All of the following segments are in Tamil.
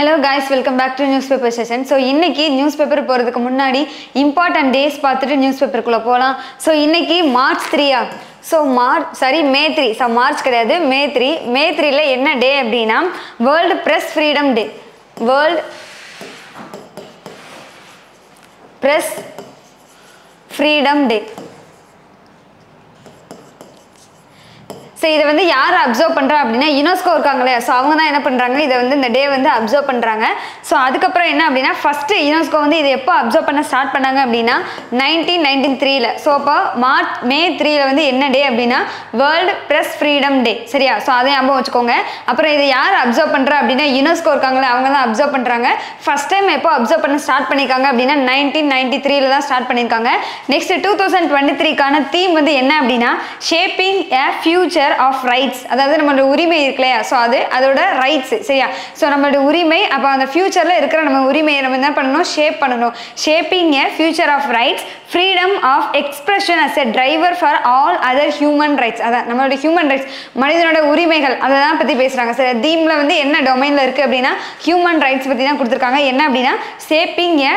Hello guys welcome back to news paper session so இன்னைக்கு நியூஸ் பேப்பர் போகிறதுக்கு முன்னாடி இம்பார்ட்டன்ட் டேஸ் பார்த்துட்டு நியூஸ் பேப்பருக்குள்ளே போகலாம் ஸோ இன்னைக்கு March த்ரீயா so March sorry May three so March கிடையாது. மே த்ரீ மே த்ரீல என்ன டே அப்படின்னா world press freedom day world press freedom day so இதை வந்து யார் அப்சர்வ் பண்ணுறா அப்படின்னா யுனெஸ்கோ இருக்காங்களே. ஸோ அவங்க தான் என்ன பண்ணுறாங்க இதை வந்து இந்த டே வந்து அப்சர்வ் பண்ணுறாங்க ஸோ அதுக்கப்புறம் என்ன அப்படின்னா ஃபஸ்ட்டு யுனெஸ்கோ வந்து இதை எப்போ அப்சர்வ் பண்ண ஸ்டார்ட் பண்ணாங்க அப்படின்னா நைன்டீன் நைன்டீன் த்ரீல ஸோ அப்போ மார்ச் மே த்ரீல வந்து என்ன டே அப்படின்னா வேர்ல்டு ப்ரெஸ் ஃப்ரீடம் டே சரியா? ஸோ அதை ஞாபகம் வச்சுக்கோங்க. அப்புறம் இதை யார் அப்சர்வ் பண்ணுறா அப்படின்னா யுனெஸ்கோ இருக்காங்களே அவங்க தான் அப்சர்வ் பண்ணுறாங்க ஃபஸ்ட் டைம் எப்போ அப்சர்வ் பண்ண ஸ்டார்ட் பண்ணியிருக்காங்க அப்படின்னா நைன்டீன் நைன்டி த்ரீல தான் ஸ்டார்ட் பண்ணியிருக்காங்க நெக்ஸ்ட் டூ தௌசண்ட் டுவெண்ட்டி த்ரீக்கான தீம் வந்து என்ன அப்படின்னா shaping a future of rights அதாவது நம்மளோட உரிமை இருக்கு இல்லையா? ஸோ அது அதோட ரைட்ஸ் சரியா? ஸோ நம்மளோட உரிமை அப்போ அந்த ஃபியூச்சரில் இருக்கிற நம்ம உரிமையை நம்ம என்ன பண்ணணும்? ஷேப் பண்ணணும். Shaping a future of rights freedom of expression as a driver for all other human rights அதான் நம்மளோட ஹியூமன் ரைட்ஸ் மனிதனோட உரிமைகள் அதை தான் பற்றி பேசுகிறாங்க சரி தீமில் வந்து என்ன டொமைனில் இருக்குது அப்படின்னா ஹியூமன் ரைட்ஸ் பற்றி தான் கொடுத்துருக்காங்க. என்ன அப்படின்னா shaping a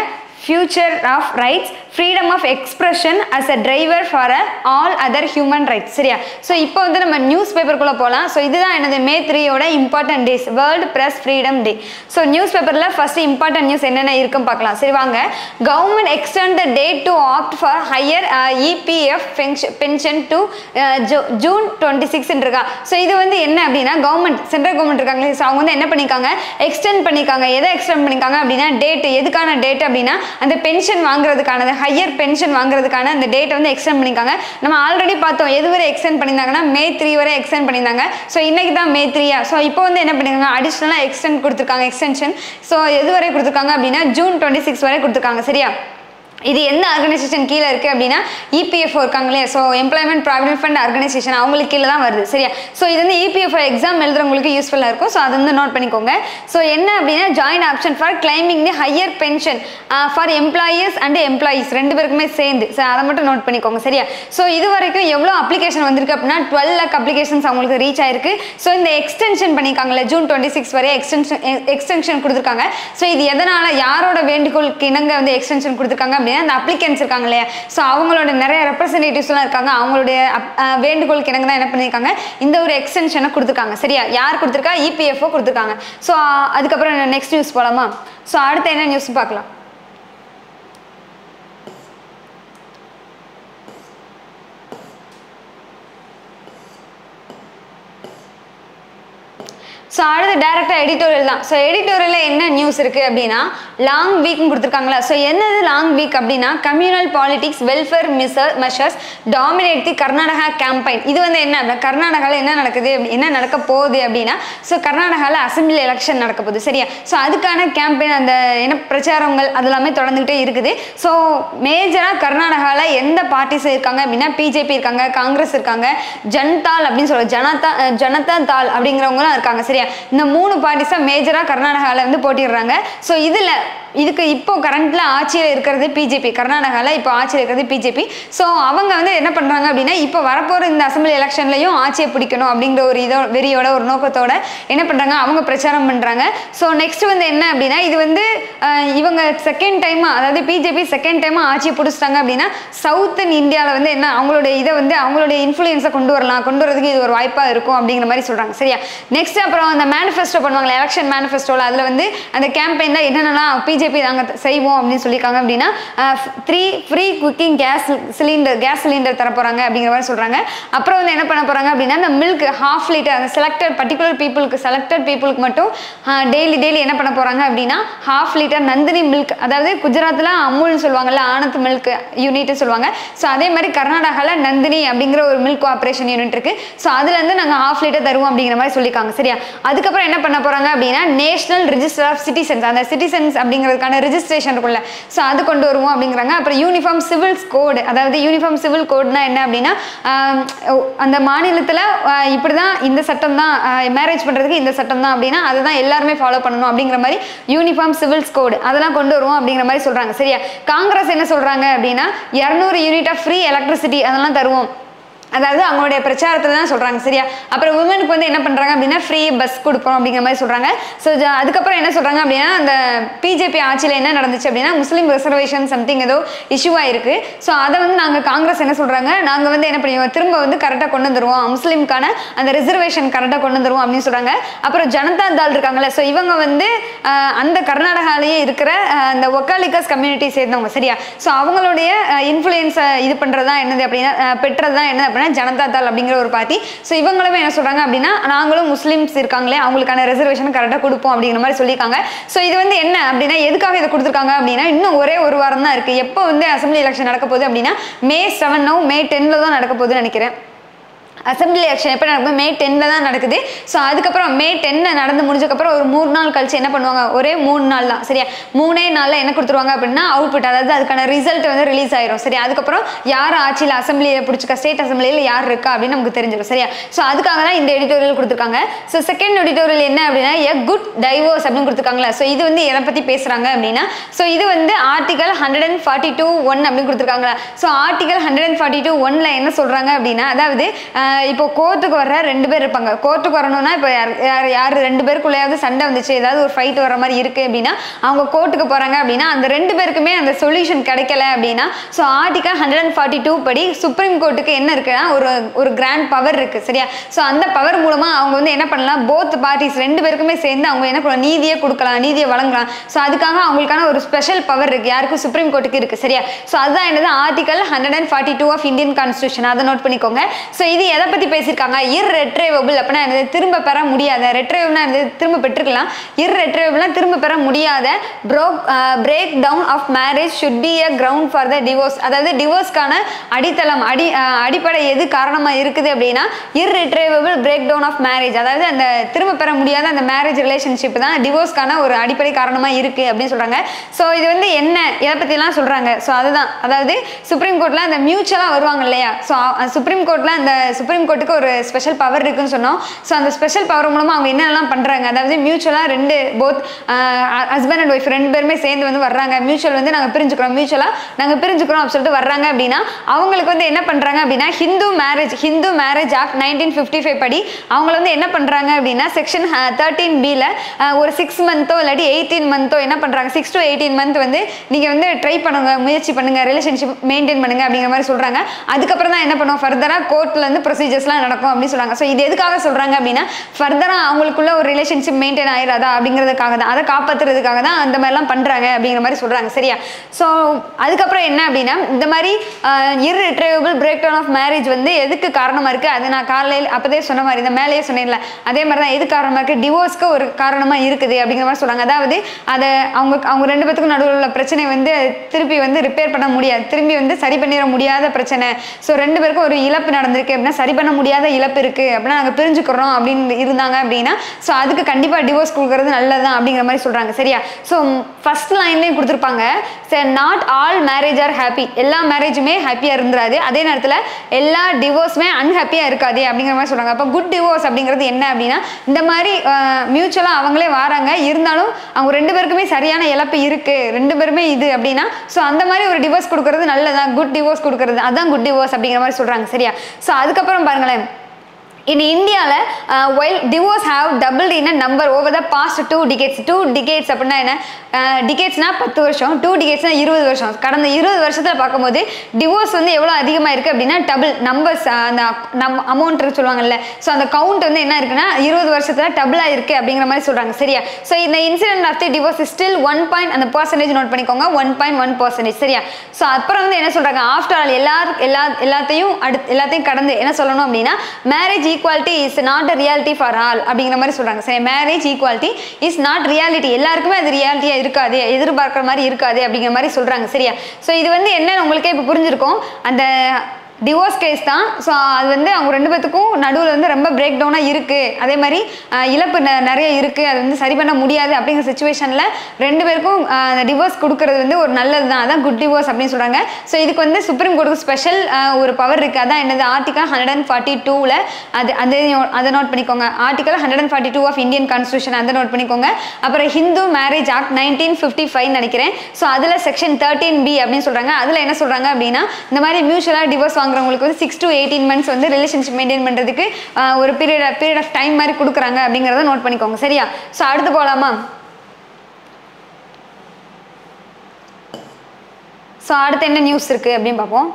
future of rights freedom of expression as a driver for a all other human rights சரியா? ஸோ இப்போ வந்து நம்ம நியூஸ் பேப்பருக்குள்ளே போகலாம் ஸோ இதுதான் எனது மே த்ரீயோட important days world press freedom day so news பேப்பரில் ஃபஸ்ட்டு இம்பார்ட்டன்ட் நியூஸ் என்னென்ன இருக்குன்னு பார்க்கலாம். சரி வாங்க. Government extend the date to opt for higher EPF pension to June twenty six இருக்கா ஸோ இது வந்து என்ன அப்படின்னா கவர்மெண்ட் சென்ட்ரல் கவர்மெண்ட் இருக்காங்களே. ஸோ அவங்க வந்து என்ன பண்ணியிருக்காங்க? எக்ஸ்டெண்ட் பண்ணியிருக்காங்க. எதை எக்ஸ்டெண்ட் பண்ணியிருக்காங்க அப்படின்னா டேட் எதுக்கான டேட் அப்படின்னா அந்த பென்ஷன் வாங்குறதுக்கானது ஹையர் பென்ஷன் வாங்குறதுக்கான அந்த டேட்டை வந்து எக்ஸ்டெண்ட் பண்ணியிருக்காங்க. நம்ம ஆல்ரெடி பார்த்தோம் எது வரை எக்ஸ்டெண்ட் பண்ணியிருந்தாங்கன்னா மே த்ரீ வரை எக்ஸ்டெண்ட் பண்ணியிருந்தாங்க. ஸோ இன்னைக்கு தான் மே த்ரீயா ஸோ இப்போ வந்து என்ன பண்ணியிருக்காங்க? அடிஷ்னலாக எக்ஸ்டெண்ட் கொடுத்துருக்காங்க எக்ஸ்டென்ஷன் ஸோ எது வரை கொடுத்துருக்காங்க அப்படின்னா ஜூன் டுவெண்ட்டி சிக்ஸ் வரை கொடுத்துருக்காங்க சரியா? இது எந்த ஆர்கனைசேஷன் கீழே இருக்குது அப்படின்னா இபிஎஃப்ஓ இருக்காங்களே so employment provident fund organisation அவங்களுக்கு கீழே தான் வருது சரியா? ஸோ இது வந்து இபிஎஃப்ஓ எக்ஸாம் எழுதுறவங்களுக்கு யூஸ்ஃபுல்லாக இருக்கும். ஸோ அதை வந்து நோட் பண்ணிக்கோங்க. ஸோ என்ன அப்படின்னா join option for claiming the higher pension for employees and employees ரெண்டு பேருக்குமே சேர்ந்து. ஸோ அதை மட்டும் நோட் பண்ணிக்கோங்க சரியா? ஸோ இது வரைக்கும் எவ்வளோ அப்ளிகேஷன் வந்திருக்கு அப்படின்னா டுவெல் லேக் அப்ளிகேஷன்ஸ் அவங்களுக்கு ரீச் ஆயிருக்கு. ஸோ இந்த எக்ஸ்டென்ஷன் பண்ணியிருக்காங்களே ஜூன் டுவெண்ட்டி சிக்ஸ் வரை எக்ஸ்டென்ஷன் எக்ஸ்டென்ஷன் கொடுத்துருக்காங்க. ஸோ இது எதனால் யாரோட வேண்டுகோளுக்கு இணங்க வந்து எக்ஸ்டென்ஷன் கொடுத்துருக்காங்க அப்படின்னா அந்த அப்ளிகன்ஸ் இருக்காங்க இல்லையா ஸோ அவங்களோட நிறைய ரெப்ரஸன்டேட்டிவ்ஸ்லாம் இருக்காங்க. அவங்களுடைய வேண்டுகோளுக்கு இணங்க தான் என்ன பண்ணியிருக்காங்க? இந்த ஒரு எக்ஸ்டென்ஷனை கொடுத்துருக்காங்க. சரியா? யார் கொடுத்துருக்கா? இபிஎஃப்ஓ கொடுத்துருக்காங்க. ஸோ அதுக்கப்புறம் நெக்ஸ்ட் நியூஸ் போகலாமா ஸோ அடுத்து என்ன நியூஸ் பார்க்கலாம். ஸோ அடுத்து டேரெக்டாக எடிட்டோரியல் தான். ஸோ எடிட்டோரியலில் என்ன நியூஸ் இருக்குது அப்படின்னா லாங் வீக்னு கொடுத்துருக்காங்களா ஸோ என்னது லாங் வீக் அப்படின்னா communal politics welfare மிசர் measures dominate the Karnataka campaign இது வந்து என்ன? அப்படின்னா கர்நாடகாவில் என்ன நடக்குது? என்ன நடக்க போகுது அப்படின்னா ஸோ கர்நாடகாவில் அசம்பிளி எலெக்ஷன் நடக்க போகுது சரியா? ஸோ அதுக்கான கேம்பெயின் அந்த என்ன பிரச்சாரங்கள் அது எல்லாமே தொடர்ந்துகிட்டே இருக்குது. ஸோ மேஜராக கர்நாடகாவில் எந்த பார்ட்டிஸ் இருக்காங்க அப்படின்னா பிஜேபி இருக்காங்க காங்கிரஸ் இருக்காங்க ஜன்தால் அப்படின்னு சொல்லுவாங்க. ஜனதா ஜனதா தால் அப்படிங்கிறவங்களாம் இருக்காங்க சரியா? இந்த மூணு பார்ட்டிஸாக மேஜராக கர்நாடகாவில் வந்து போட்டிடுறாங்க. ஸோ இதில் இதுக்கு இப்போ கரண்ட்ல ஆட்சியில் இருக்கிறது பிஜேபி கர்நாடகாவில் இப்போ ஆட்சியில் இருக்கிறது பிஜேபி ஸோ அவங்க வந்து என்ன பண்ணுறாங்க அப்படின்னா இப்போ வரப்போகிற இந்த அசம்பிளி எலெக்ஷன்லையும் ஆட்சியை பிடிக்கணும் அப்படிங்கிற ஒரு இதோ வெறியோட ஒரு நோக்கத்தோட என்ன பண்ணுறாங்க அவங்க பிரச்சாரம் பண்ணுறாங்க ஸோ நெக்ஸ்ட் வந்து என்ன அப்படின்னா இது வந்து இவங்க செகண்ட் டைமாக அதாவது பிஜேபி செகண்ட் டைமாக ஆட்சியை பிடிச்சிட்டாங்க அப்படின்னா சவுத்தன் இந்தியாவில் வந்து என்ன அவங்களுடைய இதை வந்து அவங்களுடைய இன்ஃப்ளூயன்ஸை கொண்டு வரலாம். கொண்டு வரதுக்கு இது ஒரு வாய்ப்பாக இருக்கும் அப்படிங்கிற மாதிரி சொல்கிறாங்க சரியா? நெக்ஸ்ட் அப்புறம் அந்த மேனிஃபெஸ்டோ பண்ணுவாங்களே எலெக்ஷன் மேனிஃபெஸ்டோவில் அதில் வந்து அந்த கேம்பெயினில் என்னென்னலாம் பிஜேபி நாங்கள் செய்வோம் அப்படின்னு சொல்லியிருக்காங்க அப்படின்னா three free cooking gas cylinder gas cylinder தர போகிறாங்க அப்படிங்கிற மாதிரி சொல்கிறாங்க அப்புறம் வந்து என்ன பண்ண போகிறாங்க அப்படின்னா அந்த மில்க் ஹாஃப் லிட்டர் அந்த செலக்டட் பர்டிகுலர் பீப்புளுக்கு செலக்டட் பீப்புளுக்கு மட்டும் டெய்லி டெய்லி என்ன பண்ண போகிறாங்க அப்படின்னா ஹாஃப் லிட்டர் நந்தினி மில்க் அதாவது குஜராத்தில் அமுல்னு சொல்லுவாங்கல்ல ஆனந்த் மில்க் யூனிட்னு சொல்லுவாங்க. ஸோ அதே மாதிரி கர்நாடகாவில் நந்தினி அப்படிங்கிற ஒரு மில்க் ஆப்ரேஷன் யூனிட் இருக்குது ஸோ அதுலேருந்து நாங்கள் ஹாஃப் லிட்டர் தருவோம் அப்படிங்கிற மாதிரி சொல்லியிருக்காங்க. சரியா? அதுக்கப்புறம் என்ன பண்ண போகிறாங்க அப்படின்னா நேஷனல் ரிஜிஸ்டர் ஆஃப் சிட்டிசன்ஸ் அந்த சிட்டிசன்ஸ் அப்படிங்கிற பண்ணுறதுக்கான ரிஜிஸ்ட்ரேஷன் இருக்கும்ல. ஸோ அது கொண்டு வருவோம் அப்படிங்கிறாங்க. அப்புறம் யூனிஃபார்ம் சிவில்ஸ் கோடு அதாவது யூனிஃபார்ம் சிவில் கோட்னா என்ன அப்படின்னா அந்த மாநிலத்தில் இப்படி தான் இந்த சட்டம் தான் மேரேஜ் பண்ணுறதுக்கு இந்த சட்டம் தான் அப்படின்னா அதை தான் எல்லாருமே ஃபாலோ பண்ணணும் அப்படிங்கிற மாதிரி யூனிஃபார்ம் சிவில்ஸ் கோடு அதெல்லாம் கொண்டு வருவோம் அப்படிங்கிற மாதிரி சொல்கிறாங்க சரியா? காங்கிரஸ் என்ன சொல்கிறாங்க அப்படின்னா இரநூறு யூனிட் ஆஃப் ஃப்ரீ எலக்ட்ரிசிட்டி அதெல்லாம் தருவோம். அதாவது அவங்களுடைய பிரச்சாரத்தில் தான் சொல்கிறாங்க சரியா? அப்புறம் உமனுக்கு வந்து என்ன பண்ணுறாங்க அப்படின்னா ஃப்ரீ பஸ் கொடுப்போம் அப்படிங்கிற மாதிரி சொல்கிறாங்க ஸோ அதுக்கப்புறம் என்ன சொல்கிறாங்க அப்படின்னா அந்த பிஜேபி ஆட்சியில் என்ன நடந்துச்சு அப்படின்னா முஸ்லீம் ரிசர்வேஷன் சம்திங் ஏதோ இஷ்யூவாக இருக்குது ஸோ அதை வந்து நாங்கள் காங்கிரஸ் என்ன சொல்கிறாங்க நாங்கள் வந்து என்ன பண்ணுவோம் திரும்ப வந்து கரெக்டாக கொண்டு வந்துருவோம். முஸ்லீம்க்கான அந்த ரிசர்வேஷன் கரெக்டாக கொண்டு வந்துருவோம் அப்படின்னு சொல்கிறாங்க அப்புறம் ஜனதா தால் இருக்காங்கல்ல ஸோ இவங்க வந்து அந்த கர்நாடகாலேயே இருக்கிற அந்த ஒக்காலிகஸ் கம்யூனிட்டி சேர்ந்தவங்க சரியா? ஸோ அவங்களுடைய இன்ஃப்ளூயன்ஸை இது பண்ணுறது தான் என்னது அப்படின்னா பெற்றது தான் என்னது அப்படின்னா ஜனதா தள் அப்படிங்கிற ஒரு பார்ட்டி ஸோ இவங்களுமே என்ன சொல்கிறாங்க அப்படின்னா நாங்களும் முஸ்லீம்ஸ் இருக்காங்களே அவங்களுக்கான ரிசர்வேஷன் கரெக்டாக கொடுப்போம் அப்படிங்கிற மாதிரி சொல்லியிருக்காங்க. ஸோ இது வந்து என்ன அப்படின்னா எதுக்காக இதை கொடுத்துருக்காங்க அப்படின்னா இன்னும் ஒரே ஒரு வாரம் தான் இருக்குது எப்போ வந்து அசம்பிளி எலெக்ஷன் நடக்க போகுது அப்படின்னா மே செவனோ மே டென்னில் தான் நடக்க போகுதுன்னு நினைக்கிறேன். அசம்பிளி ஆக்ஷன் எப்போ நடக்கும் மே டென்னில் தான் நடக்குது. ஸோ அதுக்கப்புறம் மே டென்னு நடந்து முடிஞ்சக்கப்புறம் ஒரு மூணு நாள் கழிச்சு என்ன பண்ணுவாங்க? ஒரே மூணு நாள் தான் சரியா? மூணே நாளில் என்ன கொடுத்துருவாங்க அப்படின்னா அவுட்புட் அதாவது அதுக்கான ரிசல்ட் வந்து ரிலீஸ் ஆயிரும் சரியா? அதுக்கப்புறம் யார் ஆட்சியில் அசம்பிளியில் பிடிச்சிக்க ஸ்டேட் அசம்பிளியில் யார் இருக்கா? அப்படின்னு நமக்கு தெரிஞ்சிடும் சரியா? ஸோ அதுக்காக தான் இந்த எடிட்டோரியல் கொடுத்துருக்காங்க. ஸோ செகண்ட் எடிட்டோரியல் என்ன அப்படின்னா எ குட் டைவோர்ஸ் அப்படின்னு கொடுத்துருக்காங்களா ஸோ இது வந்து எதை பற்றி பேசுகிறாங்க அப்படின்னா ஸோ இது வந்து article hundred and forty two one அப்படின்னு கொடுத்துருக்காங்களா so article hundred and forty two ஒன்ல என்ன சொல்கிறாங்க அப்படின்னா அதாவது இப்போ கோர்ட்டுக்கு வர ரெண்டு பேர் இருப்பாங்க. கோர்ட்டுக்கு வரணும்னா இப்போ யார் யார் யார் ரெண்டு பேருக்குள்ளேயாவது சண்டை வந்துச்சு ஏதாவது ஒரு ஃபைட் வர மாதிரி இருக்குது அப்படின்னா அவங்க கோர்ட்டுக்கு போகிறாங்க அப்படின்னா அந்த ரெண்டு பேருக்குமே அந்த சொல்யூஷன் கிடைக்கல அப்படின்னா so article hundred and forty two படி சுப்ரீம் கோர்ட்டுக்கு என்ன இருக்குன்னா ஒரு ஒரு கிராண்ட் பவர் இருக்குது சரியா? ஸோ அந்த பவர் மூலமாக அவங்க வந்து என்ன பண்ணலாம் போத் பார்ட்டிஸ் ரெண்டு பேருக்குமே சேர்ந்து அவங்க என்ன பண்ணலாம் நீதியை கொடுக்கலாம் நீதியை வழங்கலாம். ஸோ அதுக்காக அவங்களுக்கான ஒரு ஸ்பெஷல் பவர் இருக்குது யாருக்கும் சுப்ரீம் கோர்ட்டுக்கு இருக்குது சரியா? ஸோ அதுதான் என்னது? Article hundred and forty two of Indian constitution அதை நோட் பண்ணிக்கோங்க. ஸோ இது எதை பற்றி பேசியிருக்காங்க. இர் ரெட்ரேவபிள் அப்படின்னா என்னது? திரும்ப பெற முடியாத. ரெட்ரேவபிள்னா என்னது? திரும்ப பெற்றுக்கலாம். இர் ரெட்ரேவபிள்னா திரும்ப பெற முடியாத. Broke break down of marriage should be a ground for the divorce அதாவது டிவோர்ஸ்க்கான அடித்தளம் அடி அடிப்படை எது காரணமாக இருக்குது அப்படின்னா irretrievable break down of marriage அதாவது அந்த திரும்ப பெற முடியாத அந்த மேரேஜ் ரிலேஷன்ஷிப் தான் டிவோர்ஸ்க்கான ஒரு அடிப்படை காரணமாக இருக்குது அப்படின்னு சொல்கிறாங்க ஸோ இது வந்து என்ன? இதை பற்றிலாம் சொல்கிறாங்க ஸோ அதுதான். அதாவது சுப்ரீம் கோர்ட்டில் அந்த மியூச்சுவலாக வருவாங்க இல்லையா? ஸோ சுப்ரீம் கோர்ட்டில் அந்த சுப்ரீம் கோர்ட்டுக்கு ஒரு ஸ்பெஷல் பவர் இருக்குன்னு சொன்னோம். ஸோ அந்த ஸ்பெஷல் பவர் மூலமாக அவங்க என்னெல்லாம் பண்ணுறாங்க அதாவது மியூச்சுவலாக ரெண்டு போத் ஹஸ்பண்ட் அண்ட் ஒய்ஃப் ரெண்டு பேருமே சேர்ந்து வந்து வர்றாங்க. மியூச்சுவல் வந்து நாங்கள் பிரிஞ்சுக்கிறோம். மியூச்சுவலாக நாங்கள் பிரிஞ்சுக்கிறோம் அப்படின்னு சொல்லிட்டு வர்றாங்க அப்படின்னா அவங்களுக்கு வந்து என்ன பண்ணுறாங்க அப்படின்னா Hindu marriage Hindu marriage act nineteen fifty five படி அவங்கள வந்து என்ன பண்ணுறாங்க அப்படின்னா செக்ஷன் தேர்ட்டீன் பியில் ஒரு சிக்ஸ் மந்த்தோ இல்லாட்டி எயிட்டீன் மந்த்தோ என்ன பண்ணுறாங்க சிக்ஸ் டு எயிட்டீன் மந்த் வந்து நீங்கள் வந்து ட்ரை பண்ணுங்க முயற்சி பண்ணுங்க ரிலேஷன்ஷிப் மெயின்டைன் பண்ணுங்க அப்படிங்கிற மாதிரி சொல்கிறாங்க அதுக்கப்புறம் தான் என்ன பண்ணுவோம்? ஃபர்தராக கோர்ட்டில் வந்து ப்ரொசீஜர்ஸ்லாம் நடக்கும் அப்படின்னு சொல்கிறாங்க ஸோ இது எதுக்காக சொல்கிறாங்க அப்படின்னா ஃபர்தராக அவங்களுக்குள்ள ஒரு ரிலேஷன்ஷிப் மெயின்டைன் ஆயிடாதா அப்படிங்கிறதுக்காக தான் அதை காப்பாற்றுறதுக்காக தான் அந்த மாதிரிலாம் பண்ணுறாங்க அப்படிங்கிற மாதிரி சொல்கிறாங்க சரியா? ஸோ அதுக்கப்புறம் என்ன அப்படின்னா இந்த மாதிரி irretrievable break down of marriage வந்து எதுக்கு காரணமாக இருக்குது அது நான் காலையில் அப்போதே சொன்ன மாதிரி இந்த மேலேயே சொன்னேன்ல அதே மாதிரி தான் எது காரணமாக இருக்குது டிவோர்ஸ்க்கு ஒரு காரணமாக இருக்குது அப்படிங்கிற மாதிரி சொல்கிறாங்க அதாவது அதை அவங்க அவங்க ரெண்டு பேத்துக்கும் நடுவில் உள்ள பிரச்சனை வந்து திருப்பி வந்து ரிப்பேர் பண்ண முடியாது. திரும்பி வந்து சரி பண்ணிட முடியாத பிரச்சனை. ஸோ ரெண்டு பேருக்கும் ஒரு இழப்பு நடந்திருக்கு அப்படின்னா சரி பண்ண முடியாத இழப்பு இருக்குது அப்படின்னா நாங்கள் பிரிஞ்சுக்கிறோம் அப்படின்னு இருந்தாங்க அப்படின்னா ஸோ அதுக்கு கண்டிப்பாக டிவோர்ஸ் கொடுக்கறது நல்லதுதான் அப்படிங்கிற மாதிரி சொல்கிறாங்க சரியா? ஸோ ஃபர்ஸ்ட் லைன்லேயும் கொடுத்துருப்பாங்க. சரி not all marriage are happy எல்லா மேரேஜுமே ஹாப்பியாக இருந்துராது. அதே நேரத்தில் எல்லா டிவோர்ஸுமே அன்ஹாப்பியாக இருக்காது அப்படிங்கிற மாதிரி சொல்கிறாங்க அப்போ குட் டிவோர்ஸ் அப்படிங்கிறது என்ன அப்படின்னா இந்த மாதிரி மியூச்சுவலாக அவங்களே வராங்க. இருந்தாலும் அவங்க ரெண்டு பேருக்குமே சரியான இழப்பு இருக்குது ரெண்டு பேருமே இது அப்படின்னா ஸோ அந்த மாதிரி ஒரு டிவோர்ஸ் கொடுக்கறது நல்லதான் குட் டிவோர்ஸ் கொடுக்கறது அதான் குட் டிவோர்ஸ் அப்படிங்கிற மாதிரி சொல்கிறாங்க சரியா? ஸோ அதுக்கப்புறம் பாருங்களேன். In இந்தியாவில் while divorce have doubled in a number over the past two decades. Two decades அப்படின்னா என்ன? டிகேட்ஸ்னா பத்து வருஷம் டூ டிகேட்ஸ்னா இருபது வருஷம். கடந்த இருபது வருஷத்தில் பார்க்கும்போது டிவோர்ஸ் வந்து எவ்வளோ அதிகமாக இருக்குது அப்படின்னா டபுள் நம்பர்ஸ் அந்த நம் அமௌண்ட் சொல்லுவாங்கல்ல. ஸோ அந்த கவுண்ட் வந்து என்ன இருக்குன்னா இருபது வருஷத்தில் டபுளாக இருக்குது அப்படிங்கிற மாதிரி சொல்கிறாங்க சரியா? ஸோ இந்த incident of the divorce still one point அந்த பர்சன்டேஜ் நோட் பண்ணிக்கோங்க. ஒன் பாயிண்ட் ஒன் பர்சன்டேஜ் சரியா? ஸோ அப்புறம் வந்து என்ன சொல்கிறாங்க ஆஃப்டர் ஆல் எல்லா எல்லா எல்லாத்தையும் அடுத்து எல்லாத்தையும் கடந்து என்ன சொல்லணும் அப்படின்னா marriage equality is not a reality for all அப்படிங்கிற மாதிரி சொல்கிறாங்க சரி marriage equality is not reality எல்லாருக்குமே அது ரியாலிட்டியாக இருக்காது எதிர்பார்க்குற மாதிரி இருக்காது அப்படிங்கிற மாதிரி சொல்கிறாங்க சரியா? ஸோ இது வந்து என்னன்னு உங்களுக்கே இப்போ புரிஞ்சிருக்கும். அந்த டிவோர்ஸ் கேஸ் தான். ஸோ அது வந்து அவங்க ரெண்டு பேத்துக்கும் நடுவில் வந்து ரொம்ப பிரேக் டவுனாக இருக்குது அதே மாதிரி இழப்பு ந- நிறைய இருக்குது அது வந்து சரி பண்ண முடியாது அப்படிங்கிற சுச்சுவேஷனில் ரெண்டு பேருக்கும் அந்த டிவோர்ஸ் கொடுக்கறது வந்து ஒரு நல்லது தான். அதான் குட் டிவோர்ஸ் அப்படின்னு சொல்கிறாங்க ஸோ இதுக்கு வந்து சுப்ரீம் கோர்ட்டுக்கு ஸ்பெஷல் ஒரு பவர் இருக்குது அதான் என்னது? ஆர்டிக்கல் ஹண்ட்ரட் அண்ட் ஃபார்ட்டி டூவில் அது அது அதை நோட் பண்ணிக்கோங்க. Article hundred and forty two of Indian constitution அதை நோட் பண்ணிக்கோங்க. அப்புறம் Hindu marriage act nineteen fifty five நினைக்கிறேன். ஸோ அதில் செக்ஷன் தேர்ட்டீன் பி அப்படின்னு சொல்கிறாங்க அதில் என்ன சொல்கிறாங்க அப்படின்னா இந்த மாதிரி மியூச்சுவலாக டிவோர்ஸ் வாங்குறவங்களுக்கு வந்து சிக்ஸ் டு எயிட்டீன் மந்த்ஸ் வந்து ரிலேஷன்ஷிப் மெயின்டைன் பண்ணுறதுக்கு ஒரு பீரியட் பீரியட் ஆஃப் டைம் மாதிரி கொடுக்குறாங்க அப்படிங்கிறத நோட் பண்ணிக்கோங்க. சரியா? ஸோ அடுத்து போகலாமா ஸோ அடுத்து என்ன நியூஸ் இருக்குது அப்படின்னு பார்ப்போம்.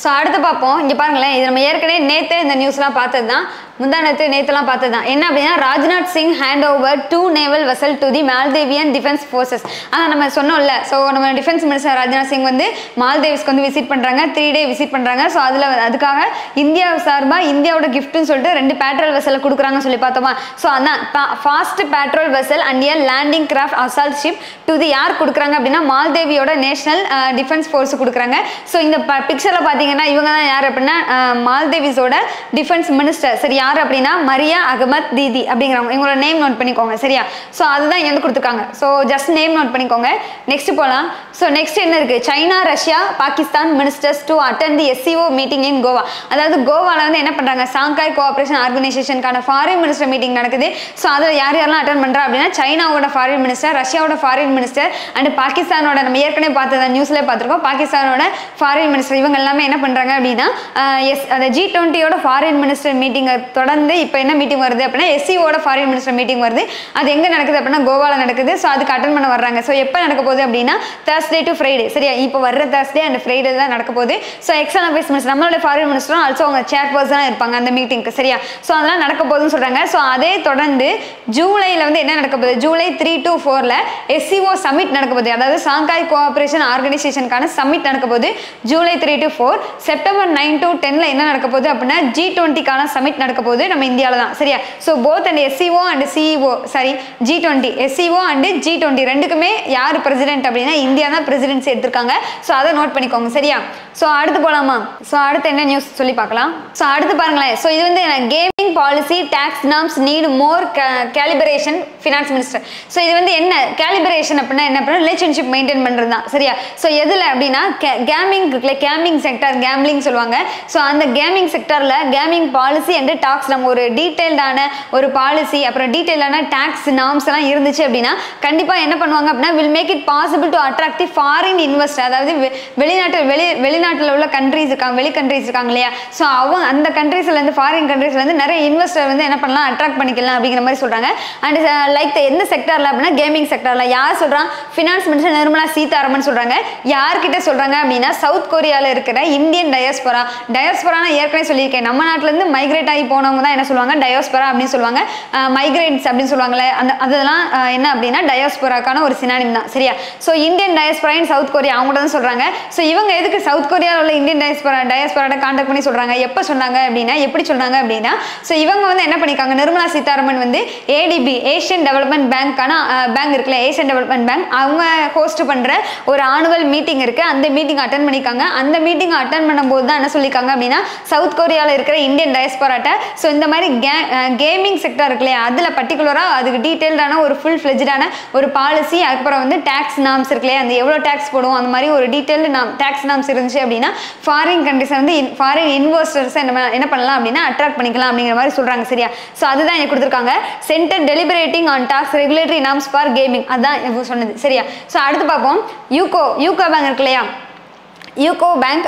ஸோ அடுத்து பார்ப்போம். இங்கே பாருங்களேன் இது நம்ம ஏற்கனவே நேற்று இந்த நியூஸ்லாம் பார்த்தது தான் முந்தானத்து நேற்றுலாம் பார்த்தது தான் என்ன அப்படின்னா Rajnath Singh hand over two naval vessel to the Maldivian defence forces ஆனால் நம்ம சொன்னோம்ல ஸோ நம்ம டிஃபென்ஸ் மினிஸ்டர் ராஜ்நாத் சிங் வந்து மால்தேவ்ஸ்க்கு வந்து விசிட் பண்ணுறாங்க த்ரீ டே விசிட் பண்ணுறாங்க ஸோ அதில் அதுக்காக இந்தியா சார்பாக இந்தியாவோட கிஃப்ட்னு சொல்லிட்டு ரெண்டு பேட்ரோல் வெசலை கொடுக்குறாங்கன்னு சொல்லி பார்த்தோமா? ஸோ அதான் fast patrol vessel and a landing craft assault ship to the யார் கொடுக்குறாங்க அப்படின்னா மால்தேவியோட நேஷனல் டிஃபென்ஸ் ஃபோர்ஸ் கொடுக்குறாங்க. ஸோ இந்த பிக்சரில் பார்த்தீங்கன்னா இவங்க தான் யார் அப்படின்னா மால்தேவிஸோட டிஃபென்ஸ் மினிஸ்டர் சரியா? யார் அப்படின்னா மரியா அகமத் தீதி அப்படிங்கிறவங்க. இவங்களோட நேம் நோட் பண்ணிக்கோங்க சரியா? ஸோ அதுதான் இங்கே வந்து கொடுத்துருக்காங்க. ஸோ ஜஸ்ட் நேம் நோட் பண்ணிக்கோங்க. நெக்ஸ்ட் போகலாம் ஸோ நெக்ஸ்ட் என்ன இருக்கு? China Russia Pakistan ministers to attend the SCO meeting in Goa அதாவது கோவாவில் வந்து என்ன பண்ணுறாங்க சாங்காய் கோஆப்ரேஷன் ஆர்கனைசேஷனுக்கான ஃபாரின் மினிஸ்டர் மீட்டிங் நடக்குது. ஸோ அதில் யார் யாரெல்லாம் அட்டன் பண்ணுறா அப்படின்னா சைனாவோட ஃபாரின் மினிஸ்டர் ரஷ்யாவோட ஃபாரின் மினிஸ்டர் அண்ட் பாகிஸ்தானோட நம்ம ஏற்கனவே பார்த்தத நியூஸில் பார்த்துருக்கோம். பாகிஸ்தானோட ஃபாரின் மினிஸ்டர் இவங்க எல்லாமே என்ன பண்ணுறாங்க அப்படின்னா எஸ் அந்த ஜி டுவெண்ட்டியோட ஃபாரின் மினிஸ்டர் மீட்டிங்கை தொடர்ந்து இப்போ என்ன மீட்டிங் வருது அப்படின்னா எஸ்சிஓட ஃபாரின் மினிஸ்டர் மீட்டிங் வருது. அது எங்கே நடக்குது அப்படின்னா கோவாவில் நடக்குது. ஸோ அதுக்கு அட்டன் பண்ண வர்றாங்க. ஸோ எப்போ நடக்க போகுது அப்படின்னா தேர்ஸ்டே டு ஃப்ரைடே சரியா? இப்போ வர்ற தேர்ஸ்டே அண்ட் ஃப்ரைடே தான் நடக்க போகுது. ஸோ எக்ஸ்டர்னல் அஃபேர்ஸ் மினிஸ்டர் நம்மளோட ஃபாரின் மினிஸ்டரும் ஆல்சோ அவங்க சேர்பர்சனாக இருப்பாங்க அந்த மீட்டிங்க்கு சரியா? ஸோ அதெல்லாம் நடக்க போகுதுன்னு சொல்கிறாங்க ஸோ அதே தொடர்ந்து ஜூலையில் வந்து என்ன நடக்க போகுது? ஜூலை த்ரீ டு ஃபோரில் எஸ்சிஓ சமிட் நடக்க போகுது. அதாவது சாங்காய் கோஆபரேஷன் ஆர்கனைசேஷனுக்கான சமிட் நடக்க போகுது. July three to four September nine to டென்னில் என்ன நடக்க போகுது அப்படின்னா ஜி டுவெண்ட்டிக்கான சமிட் நடக்க போது நம்ம இந்தியாவில் தான். சரியா? So both and SCO and CEO sorry G twenty SCO and G twenty ரெண்டுக்குமே யார் பிரசிடென்ட் அப்படின்னா இந்தியா தான் பிரசிடென்சி எடுத்திருக்காங்க. ஸோ அதை நோட் பண்ணிக்கோங்க சரியா? ஸோ அடுத்து போகலாமா ஸோ அடுத்து என்ன நியூஸ் சொல்லி பார்க்கலாம். ஸோ அடுத்து பாருங்களேன். ஸோ இது வந்து gaming policy tax norms need more calibration finance minister so இது வந்து என்ன? கேலிபரேஷன் அப்படின்னா என்ன அப்படின்னா ரிலேஷன்ஷிப் மெயின்டைன் பண்ணுறது தான். சரியா? ஸோ எதில் அப்படின்னா கேமிங் இருக்குல்ல கேமிங் செக்டர் கேம்லிங் சொல்லுவாங்க. ஸோ அந்த கேமிங் செக்டரில் கேமிங் பாலிசி அண்ட் பாக்ஸ் நம்ம ஒரு டீட்டெயில்டான ஒரு பாலிசி அப்புறம் டீட்டெயிலான டேக்ஸ் நாம்ஸ் எல்லாம் இருந்துச்சு அப்படின்னா கண்டிப்பாக என்ன பண்ணுவாங்க அப்படின்னா will make it possible to attract the foreign investor அதாவது வெளிநாட்டு வெளி வெளிநாட்டில் உள்ள கண்ட்ரீஸ் இருக்காங்க வெளி கண்ட்ரீஸ் இருக்காங்க இல்லையா? ஸோ அவங்க அந்த கண்ட்ரீஸ்லேருந்து ஃபாரின் கண்ட்ரீஸ்லேருந்து நிறைய இன்வெஸ்டர் வந்து என்ன பண்ணலாம் அட்ராக்ட் பண்ணிக்கலாம் அப்படிங்கிற மாதிரி சொல்கிறாங்க அண்ட் லைக் uh, எந்த செக்டரில் அப்படின்னா கேமிங் செக்டரில் யார் சொல்கிறான் ஃபினான்ஸ் மினிஸ்டர் நிர்மலா சீதாராமன் சொல்கிறாங்க யார்கிட்ட சொல்கிறாங்க அப்படின்னா சவுத் கொரியாவில் இருக்கிற இந்தியன் டயஸ்பரா டயஸ்பரானா ஏற்கனவே சொல்லியிருக்கேன். நம்ம நாட்டிலேருந்து மைக்ரேட் ஆகி போனவங்க தான் என்ன சொல்லுவாங்க? டயோஸ்பரா அப்படின்னு சொல்லுவாங்க. மைக்ரேட்ஸ் அப்படின்னு சொல்லுவாங்கல்ல அந்த அதெல்லாம் என்ன அப்படின்னா டயோஸ்பராக்கான ஒரு சினானிம் தான். சரியா? So Indian diaspora South Korea அவங்க தான் சொல்கிறாங்க ஸோ இவங்க எதுக்கு சவுத் கொரியாவில் உள்ள இந்தியன் டயஸ்பரா டயஸ்பராட்ட காண்டாக்ட் பண்ணி சொல்கிறாங்க எப்போ சொன்னாங்க அப்படின்னா எப்படி சொன்னாங்க அப்படின்னா ஸோ இவங்க வந்து என்ன பண்ணிருக்காங்க நிர்மலா சீதாராமன் வந்து ஏடிபி ஏஷியன் டெவலப்மெண்ட் பேங்க்கான பேங்க் இருக்குல்ல ஏஷியன் டெவலப்மெண்ட் பேங்க் அவங்க ஹோஸ்ட் பண்ணுற ஒரு ஆனுவல் மீட்டிங் இருக்குது அந்த மீட்டிங் அட்டன் பண்ணியிருக்காங்க. அந்த மீட்டிங் அட்டன் பண்ணும்போது தான் என்ன சொல்லியிருக்காங்க அப்படின்னா சவுத் கொரியாவில் இருக்கிற இந்தியன் டயஸ்பராட்ட ஸோ இந்த மாதிரி கே கேமிங் செக்டர் இருக்கு இல்லையா அதில் பர்டிகுலராக அதுக்கு டீட்டெயில்டான ஒரு ஃபுல் ஃப்ளெஜ்டான ஒரு பாலிசி அதுக்கப்புறம் வந்து டேக்ஸ் நாம்ஸ் இருக்கு இல்லையா அந்த எவ்வளோ டேக்ஸ் போடுவோம் அந்த மாதிரி ஒரு டீட்டெயில்டு நாம் டேக்ஸ் நாம்ஸ் இருந்துச்சு அப்படின்னா ஃபாரின் கண்ட்ரிஸை வந்து ஃபாரின் இன்வெஸ்டர்ஸை என்ன பண்ண- என்ன பண்ணலாம் அப்படின்னா அட்ராக்ட் பண்ணிக்கலாம் அப்படிங்கிற மாதிரி சொல்கிறாங்க சரியா? ஸோ அதுதான் எனக்கு கொடுத்துருக்காங்க. Centre deliberating on tax regulatory norms for gaming அதான் இவங்க சொன்னது சரியா? ஸோ அடுத்து பார்ப்போம். யூகோ யூகோ பேங்க் இருக்கு இல்லையா UCO bank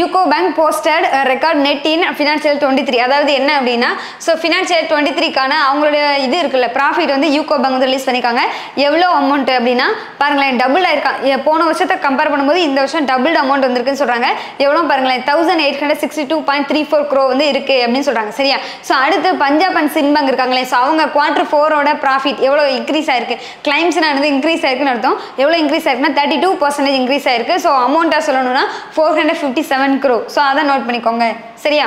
UCO bank posted record net in financial twenty three அதாவது என்ன அப்படின்னா ஸோ ஃபினான்ஷியல் டுவெண்ட்டி த்ரீக்கான அவங்களுடைய இது இருக்குல்ல ப்ராஃபிட் வந்து யூகோ பேங்க் வந்து ரிலீஸ் பண்ணியிருக்காங்க. எவ்வளோ அமௌண்ட் அப்படின்னா பாருங்களேன் டபுள் ஆயிருக்கான் போன வருஷத்தை கம்பேர் பண்ணும்போது இந்த வருஷம் டபுள் அமௌண்ட் வந்திருக்குன்னு சொல்கிறாங்க எவ்வளோ பாருங்களேன் thousand eight hundred sixty two point three four crore வந்து இருக்குது அப்படின்னு சொல்கிறாங்க சரியா? ஸோ அடுத்து பஞ்சாப் அண்ட் சின் பேங்க் இருக்காங்களே ஸோ அவங்க குவார்டர் ஃபோரோட ப்ராஃபிட் எவ்வளோ இன்க்ரீஸ் ஆயிருக்கு? கிளைம்ஸ்னானது இன்க்ரீஸ் ஆயிருக்குன்னு அர்த்தம். எவ்வளோ இன்க்ரீஸ் ஆயிருக்குன்னா தேர்ட்டி டூ பர்சன்டேஜ் இன்க்ரீஸ் ஆயிருக்கு ஸோ அமௌண்ட்டாக சொல்லணும்னா four hundred fifty seven crore so அதை நோட் பண்ணிக்கோங்க. சரியா?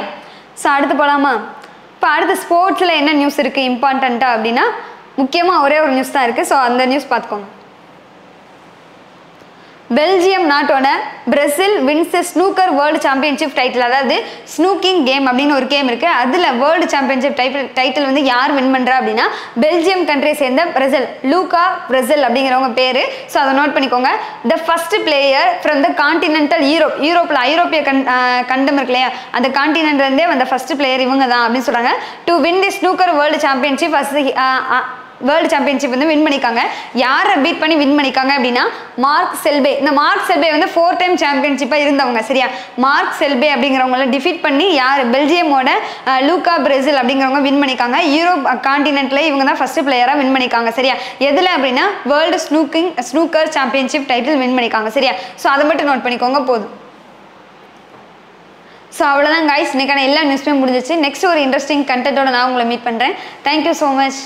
ஸோ அடுத்து போகலாமா இப்போ அடுத்து ஸ்போர்ட்ஸில் என்ன நியூஸ் இருக்குது இம்பார்ட்டண்ட்டாக அப்படின்னா முக்கியமாக ஒரே ஒரு நியூஸ் தான் இருக்குது ஸோ அந்த நியூஸ் பார்த்துக்கோங்க. பெல்ஜியம் நாட்டோட Brecel wins snooker world championship title அதாவது ஸ்னூக்கிங் கேம் அப்படின்னு ஒரு கேம் இருக்குது அதில் வேர்ல்டு சாம்பியன்ஷிப் டைட்டில் டைட்டில் வந்து யார் வின் பண்ணுறா அப்படின்னா பெல்ஜியம் கண்ட்ரியை சேர்ந்த பிரசில் லூகா பிரசில் அப்படிங்கிறவங்க பேர். ஸோ அதை நோட் பண்ணிக்கோங்க. The first player from the continental Europe யூரோப்பில் ஐரோப்பிய கண் கண்டம் இருக்கு இல்லையா? அந்த கான்டினென்ட்லேருந்தே வந்த ஃபஸ்ட் பிளேயர் இவங்க தான் அப்படின்னு சொல்கிறாங்க to win the snooker world championship as world championship வந்து வின் பண்ணிக்காங்க யாரை பீட் பண்ணி வின் பண்ணிக்காங்க அப்படின்னா மார்க் செல்பே. இந்த மார்க் செல்பே வந்து ஃபோர் டைம் சாம்பியன்ஷிப்பாக இருந்தவங்க சரியா? மார்க் செல்பே அப்படிங்கிறவங்கள டிஃபீட் பண்ணி யார்? பெல்ஜியமோட லூக்கா லூகா பிரேசில் அப்படிங்கிறவங்க வின் பண்ணிக்காங்க யூரோப் காண்டினென்ட்ல இவங்க தான் ஃபர்ஸ்ட் பிளேயராக வின் பண்ணிக்காங்க சரியா? எதில் அப்படின்னா world snooking snooker championship title win பண்ணிக்காங்க சரியா? ஸோ அதை மட்டும் நோட் பண்ணிக்கோங்க போதும். ஸோ அவ்வளோதான் கைஸ் இன்றைக்கான எல்லா நியூஸுமே முடிஞ்சிச்சு. நெக்ஸ்ட் ஒரு இன்ட்ரெஸ்டிங் கண்டென்ட்டோட நான் உங்களை மீட் பண்ணுறேன் தேங்க்யூ ஸோ மச்